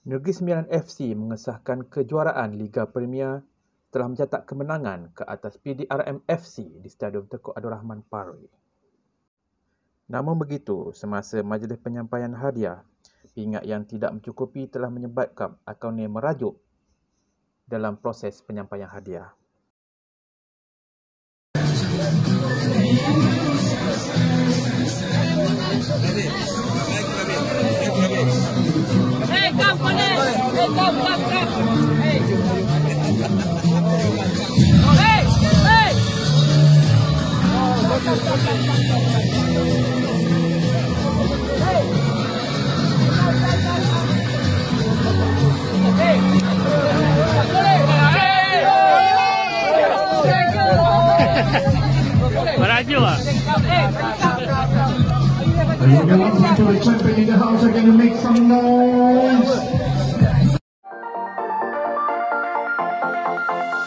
Negeri Sembilan FC mengesahkan kejuaraan Liga Premier telah mencatat kemenangan ke atas PDRM FC di Stadium Tekuk Abdul Rahman Paroi. Namun begitu, semasa majlis penyampaian hadiah, pingat yang tidak mencukupi telah menyebabkan akaunnya merajuk dalam proses penyampaian hadiah. Hey. Are you going to the champion in the house are going to make some noise? Thank you.